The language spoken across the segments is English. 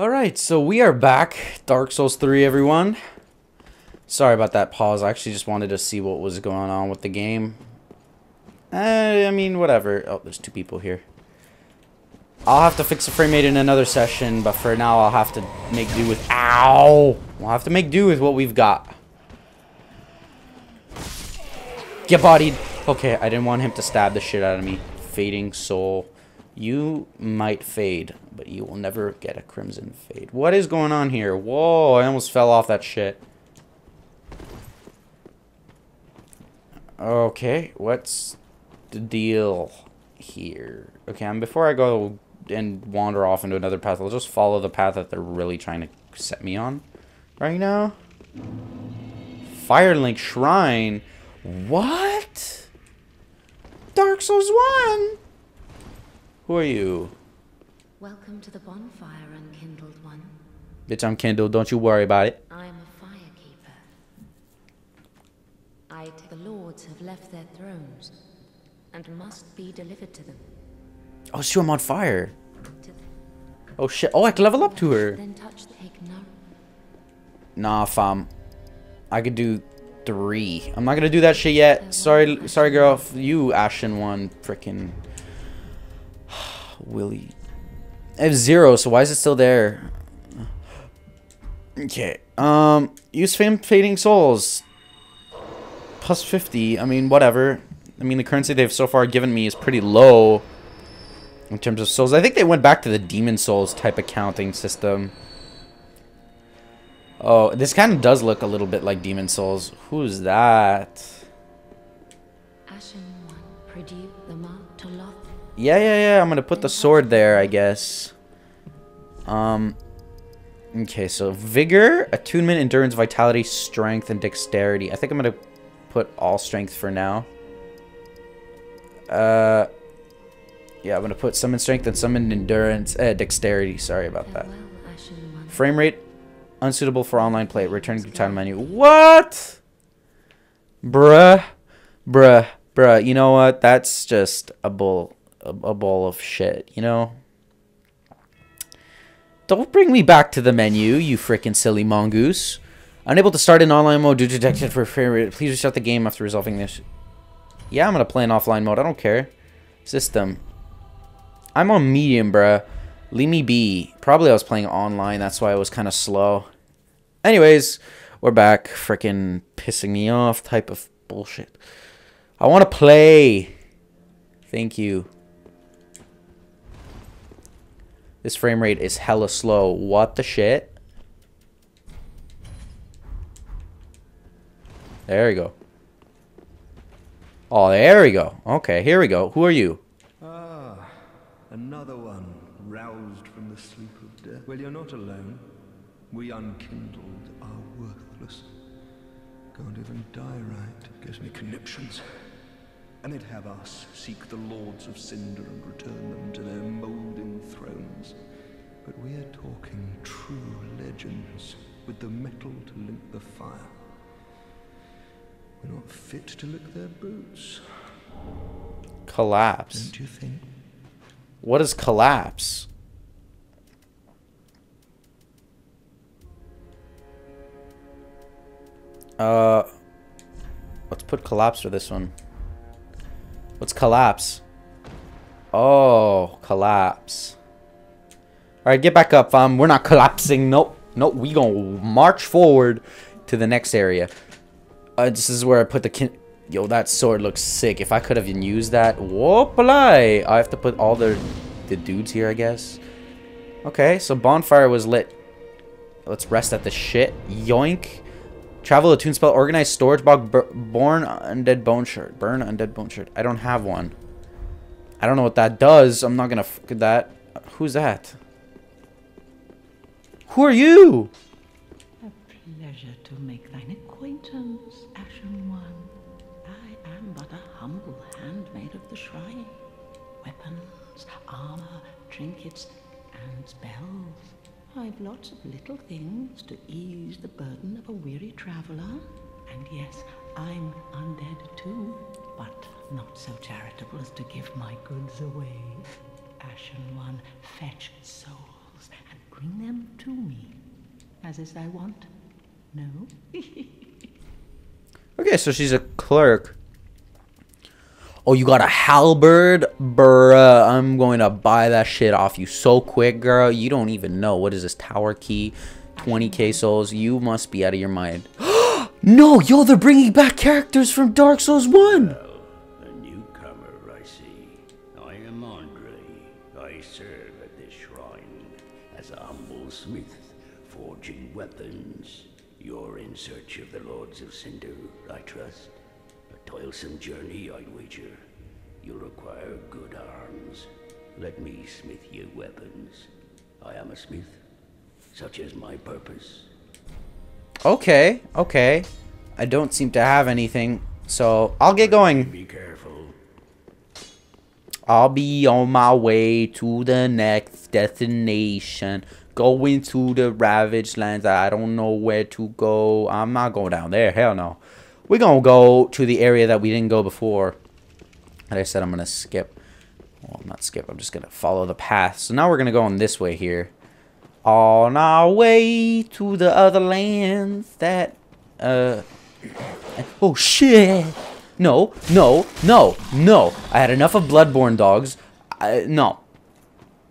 Alright, so we are back. Dark Souls 3, everyone. Sorry about that pause. I actually just wanted to see what was going on with the game. Eh, I mean, whatever. Oh, there's two people here. I'll have to fix the frame rate in another session, but for now I'll have to make do with... Ow! We'll have to make do with what we've got. Get bodied! Okay, I didn't want him to stab the shit out of me. Fading soul. You might fade, but you will never get a crimson fade. What is going on here? Whoa, I almost fell off that shit. Okay, what's the deal here? Okay, and before I go and wander off into another path, I'll just follow the path that they're really trying to set me on right now. Firelink Shrine. What? Dark Souls 1? Who are you? Welcome to the bonfire, unkindled one. Bitch, I'm Kindle. Don't you worry about it. I am a firekeeper. I take the lords have left their thrones and must be delivered to them. Oh, shoot, I'm on fire. Oh, shit. Oh, I can level up to her. Then touch the. Nah, fam. I could do three. I'm not gonna do that shit yet. Sorry, sorry, girl. You, Ashen one, freaking Willie. I have zero, so why is it still there? Okay. Um, use fame fading souls. Plus 50. I mean, whatever. I mean, the currency they've so far given me is pretty low in terms of souls. I think they went back to the demon souls type accounting system. Oh, this kind of does look a little bit like Demon Souls. Who's that? Ashen one, the Loth. Yeah, yeah, yeah. I'm gonna put the sword there, I guess. Um. Okay, so vigor, attunement, endurance, vitality, strength, and dexterity. I think I'm gonna put all strength for now. Uh. Yeah, I'm gonna put summon strength and summon endurance, uh, dexterity. Sorry about that. Frame rate unsuitable for online play. Return to title menu. What? Bruh. Bruh. Bruh. You know what? That's just a bull a, a ball of shit, you know? Don't bring me back to the menu, you freaking silly mongoose. Unable to start in online mode due to detection for frame. Please restart the game after resolving this. Yeah, I'm gonna play in offline mode. I don't care. System. I'm on medium, bruh. Leave me be. Probably I was playing online. That's why I was kind of slow. Anyways, we're back. Freaking pissing me off type of bullshit. I want to play. Thank you. This frame rate is hella slow. What the shit? There we go. Oh, there we go. Okay, here we go. Who are you? Ah, another one roused from the sleep of death. Well, you're not alone. We unkindled are worthless. Can't even die right. Gives me conniptions. And they'd have us seek the lords of Cinder and return them to their moulding thrones. But we're talking true legends with the metal to link the fire. We're not fit to lick their boots, Collapse. don't you think? What is collapse? Uh, let's put collapse for this one. What's collapse? Oh, collapse. All right, get back up, fam. We're not collapsing. Nope. Nope. We gonna march forward to the next area. Uh, this is where I put the. Yo, that sword looks sick. If I could have used that, whoopalai. I have to put all the the dudes here, I guess. Okay, so bonfire was lit. Let's rest at the shit. Yoink. Travel attune spell. Organized storage bog. Born undead bone shirt. Burn undead bone shirt. I don't have one. I don't know what that does. I'm not gonna f that. Who's that? Who are you? A pleasure to make thine acquaintance, Ashen One. I am but a humble handmaid of the shrine. Weapons, armor, trinkets, and spells. I've lots of little things to ease the burden of a weary traveler. And yes, I'm undead too, but not so charitable as to give my goods away. Ashen One, fetch souls and bring them to me, as is thy wont. No? Okay, so she's a clerk. Oh, you got a halberd? Bruh, I'm going to buy that shit off you so quick, girl. You don't even know. What is this, tower key? 20k souls. You must be out of your mind. no, yo, they're bringing back characters from Dark Souls 1. A newcomer, I see. I am Andre. I serve at this shrine as a humble smith, forging weapons. You're in search of the Lords of Cinder, I trust. A toilsome journey, I'd wager. You'll require good arms. Let me smith you weapons. I am a smith. Such is my purpose. Okay, okay. I don't seem to have anything, so I'll get going. Be careful. I'll be on my way to the next destination. Going to the ravaged lands. I don't know where to go. I'm not going down there. Hell no. We're going to go to the area that we didn't go before. And I said I'm going to skip. Well, not skip. I'm just going to follow the path. So now we're going to go on this way here. On our way to the other lands that... Uh... Oh, shit! No, no, no, no. I had enough of Bloodborne dogs. I, no.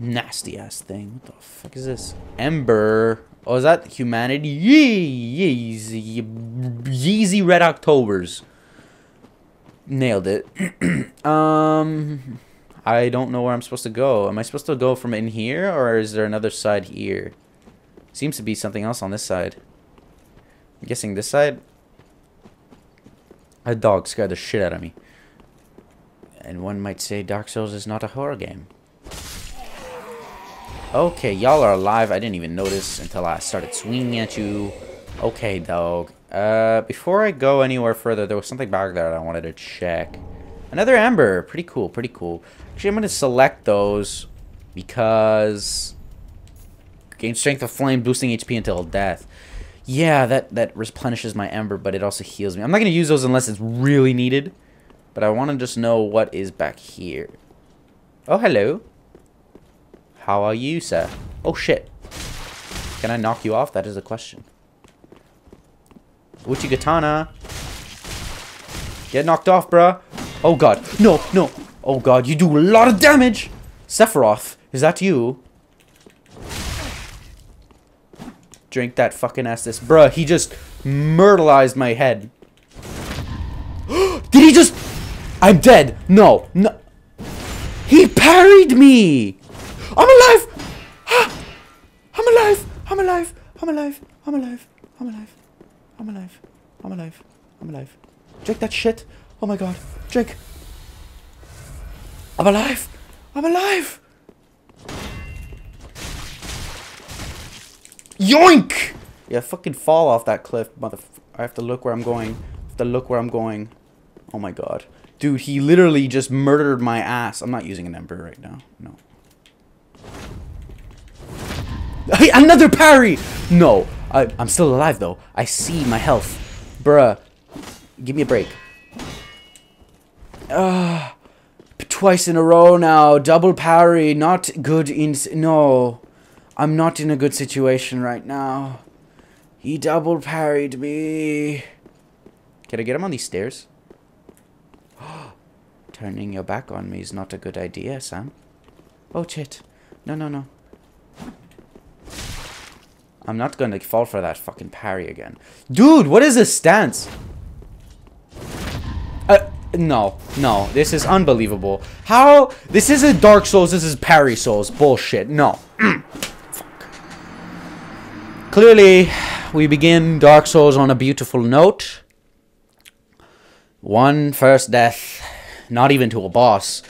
Nasty ass thing. What the fuck is this? Ember. Oh, is that humanity? Yeezy. Yeezy Red Octobers. Nailed it. um, I don't know where I'm supposed to go. Am I supposed to go from in here, or is there another side here? Seems to be something else on this side. I'm guessing this side? A dog scared the shit out of me. And one might say Dark Souls is not a horror game. Okay, y'all are alive. I didn't even notice until I started swinging at you. Okay, dog. Uh, before I go anywhere further, there was something back there that I wanted to check. Another ember. Pretty cool, pretty cool. Actually, I'm going to select those because... Gain strength of flame, boosting HP until death. Yeah, that, that replenishes my ember, but it also heals me. I'm not going to use those unless it's really needed. But I want to just know what is back here. Oh, hello. How are you, sir? Oh, shit. Can I knock you off? That is a question. Uchigatana. Get knocked off, bruh. Oh, God. No, no. Oh, God. You do a lot of damage. Sephiroth. Is that you? Drink that fucking ass this. Bruh, he just myrtleized my head. Did he just... I'm dead. No. No. He parried me. I'm alive. I'm alive. I'm alive. I'm alive. I'm alive. I'm alive. I'm alive. I'm alive. I'm alive. Drink that shit. Oh my god. Drink. I'm alive. I'm alive. Yoink! Yeah, fucking fall off that cliff, mother. I have to look where I'm going. I have to look where I'm going. Oh my god. Dude, he literally just murdered my ass. I'm not using an ember right now. No. Hey, another parry! No. I, I'm still alive, though. I see my health. Bruh. Give me a break. Ah. twice in a row now. Double parry. Not good in... No. I'm not in a good situation right now. He double parried me. Can I get him on these stairs? Turning your back on me is not a good idea, Sam. Oh, shit. No, no, no. I'm not gonna fall for that fucking parry again. Dude, what is this stance? Uh, no, no. This is unbelievable. How? This isn't Dark Souls, this is Parry Souls. Bullshit. No. Fuck. Clearly, we begin Dark Souls on a beautiful note. One first death. Not even to a boss.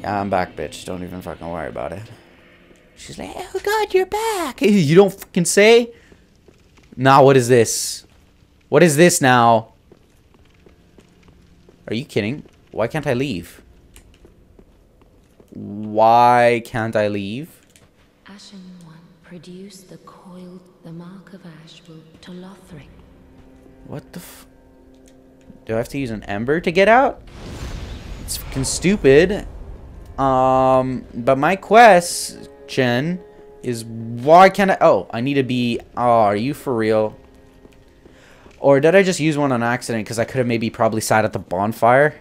Yeah, I'm back, bitch. Don't even fucking worry about it. She's like, oh god, you're back. You don't fucking say? Now, what is this? What is this now? Are you kidding? Why can't I leave? Why can't I leave? Ashen One, produce the coiled, the mark of ash will to Lothric. What the f... Do I have to use an ember to get out? It's fucking stupid. Um, but my question is why can't I... Oh, I need to be... Oh, are you for real? Or did I just use one on accident because I could have maybe probably sat at the bonfire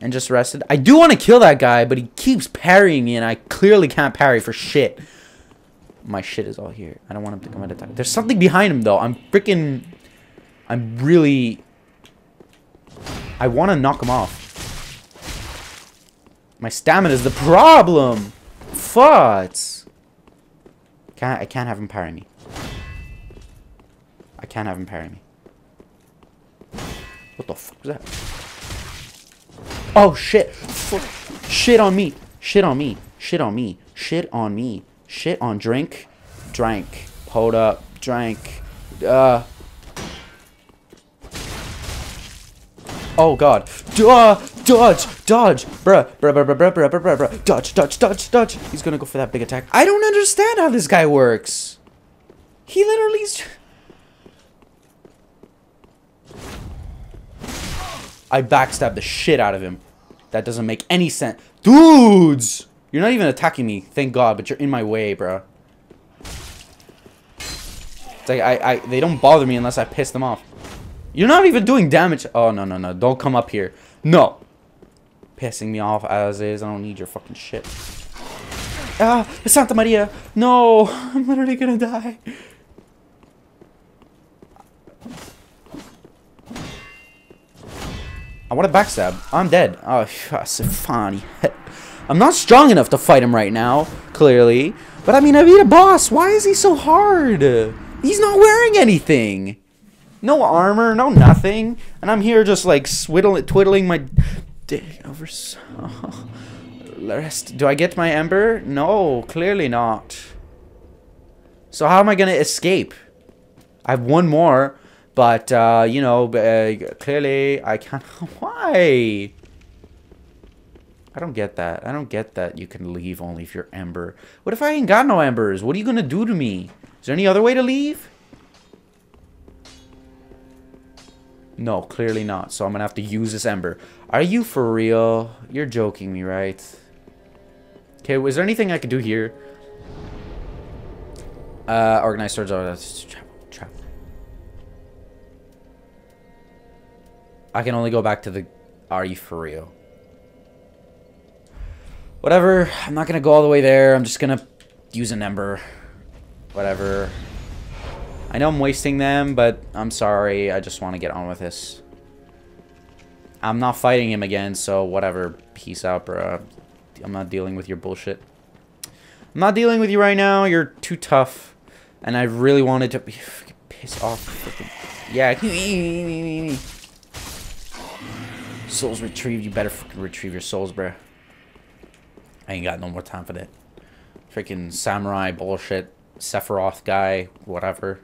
and just rested? I do want to kill that guy, but he keeps parrying me and I clearly can't parry for shit. My shit is all here. I don't want him to come out of attack. There's something behind him, though. I'm freaking... I'm really... I want to knock him off. My stamina is the problem. Futs. Can't I can't have him parry me. I can't have him parry me. What the fuck was that? Oh shit! F shit on me! Shit on me! Shit on me! Shit on me! Shit on drink! Drank. Hold up. Drank. Uh. Oh god. Duh! Dodge! Dodge! Bruh, bruh, bruh, bruh, bruh, bruh, bruh, bruh, bruh. Dodge, dodge, dodge, dodge. He's gonna go for that big attack. I don't understand how this guy works. He literally is... I backstabbed the shit out of him. That doesn't make any sense. Dudes! You're not even attacking me, thank God, but you're in my way, bro. It's like, I, I, they don't bother me unless I piss them off. You're not even doing damage. Oh, no, no, no. Don't come up here. No. Pissing me off as is. I don't need your fucking shit. Ah, Santa Maria. No, I'm literally gonna die. I want to backstab. I'm dead. Oh, funny. I'm not strong enough to fight him right now, clearly. But I mean, I beat a boss. Why is he so hard? He's not wearing anything. No armor, no nothing. And I'm here just like swiddling, twiddling my dick over. Oh. Rest. Do I get my ember? No, clearly not. So how am I to escape? I have one more. But, uh, you know, uh, clearly I can't... Why? I don't get that. I don't get that you can leave only if you're Ember. What if I ain't got no Embers? What are you to do to me? Is there any other way to leave? No, clearly not. So I'm to have to use this Ember. Are you for real? You're joking me, right? Okay, was there anything I could do here? Uh, organized swords. Oh, that's trap. Trap. I can only go back to the... Are you for real? Whatever. I'm not to go all the way there. I'm just to use an ember. Whatever. I know I'm wasting them, but I'm sorry. I just want to get on with this. I'm not fighting him again, so whatever. Peace out, bro. I'm not dealing with your bullshit. I'm not dealing with you right now. You're too tough. And I really wanted to... Piss off. Yeah. Souls retrieved. You better retrieve your souls, bro. I ain't got no more time for that. Freaking samurai bullshit. Sephiroth guy. Whatever.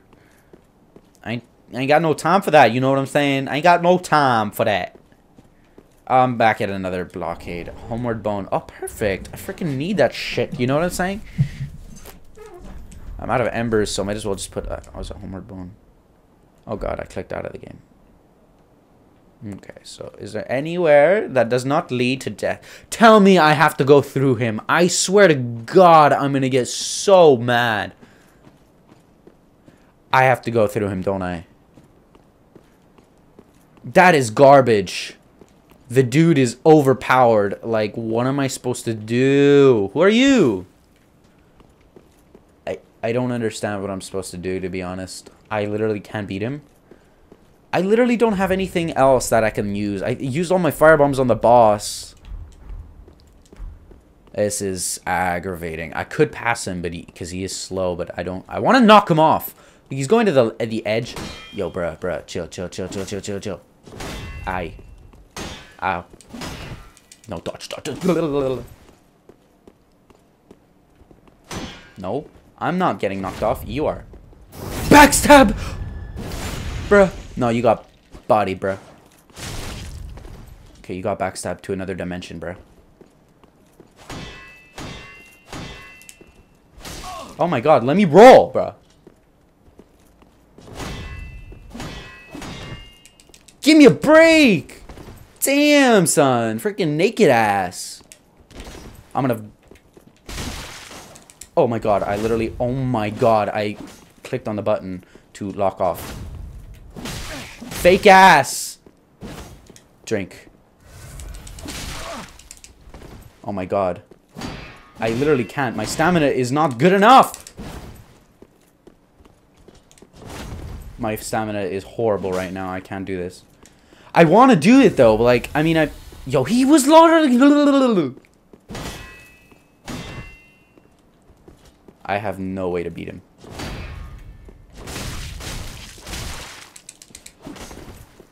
I ain't, I ain't got no time for that. You know what I'm saying? I ain't got no time for that. I'm back at another blockade. Homeward bone. Oh, perfect. I freaking need that shit. You know what I'm saying? I'm out of embers, so I might as well just put... Uh, oh, was a homeward bone. Oh god, I clicked out of the game. Okay, so is there anywhere that does not lead to death? Tell me I have to go through him. I swear to God, I'm going to get so mad. I have to go through him, don't I? That is garbage. The dude is overpowered. Like, what am I supposed to do? Who are you? I, I don't understand what I'm supposed to do, to be honest. I literally can't beat him. I literally don't have anything else that I can use. I used all my fire bombs on the boss. This is aggravating. I could pass him, but because he, he, is slow, but I don't. I want to knock him off. He's going to the the edge. Yo, bruh, bruh, chill, chill, chill, chill, chill, chill, chill. Aye. Ow. No, dodge, dodge. No, I'm not getting knocked off. You are. Backstab! Bruh. No, you got body, bruh. Okay, you got backstabbed to another dimension, bruh. Oh my god, let me roll, bro. Give me a break! Damn, son. Freaking naked ass. I'm gonna... Oh my god, I literally, oh my god, I clicked on the button to lock off. Fake ass! Drink. Oh my god. I literally can't. My stamina is not good enough! My stamina is horrible right now. I can't do this. I want to do it though. Like, I mean, I... Yo, he was... I have no way to beat him.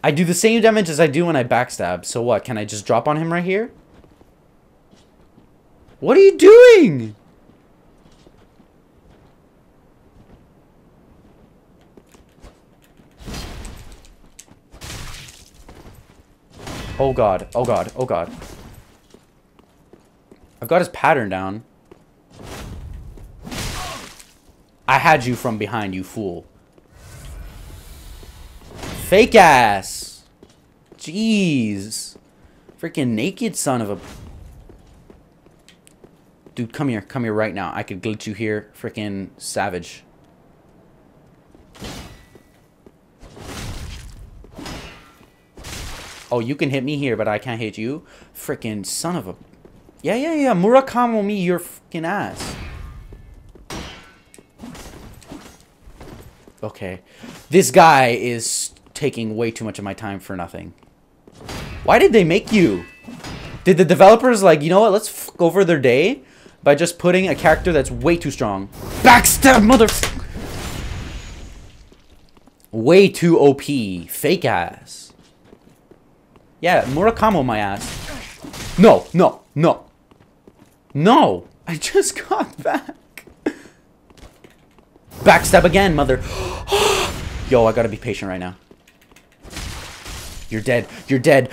I do the same damage as I do when I backstab. So what? Can I just drop on him right here? What are you doing? Oh god, oh god, oh god. I've got his pattern down. I had you from behind, you fool. Fake ass. Jeez. Freaking naked son of a... Dude, come here. Come here right now. I could glitch you here. Freaking savage. Oh, you can hit me here, but I can't hit you? Freaking son of a... Yeah, yeah, yeah. Murakami me your freaking ass. Okay. This guy is taking way too much of my time for nothing. Why did they make you? Did the developers like, you know what, let's fuck over their day by just putting a character that's way too strong. Backstab, mother... Way too OP. Fake ass. Yeah, Murakami my ass. No, no, no. No! I just got back. Backstab again, mother. Yo, I gotta be patient right now. You're dead. You're dead.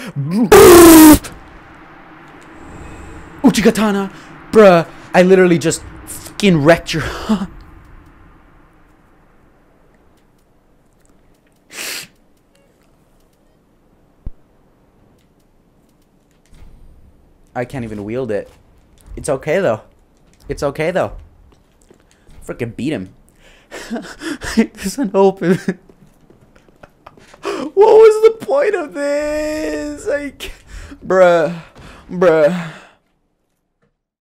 Uchigatana. Bruh. I literally just fucking wrecked your... I can't even wield it. It's okay, though. It's okay, though. Freaking beat him. it doesn't open. what was the point of this? Like, bruh, bruh.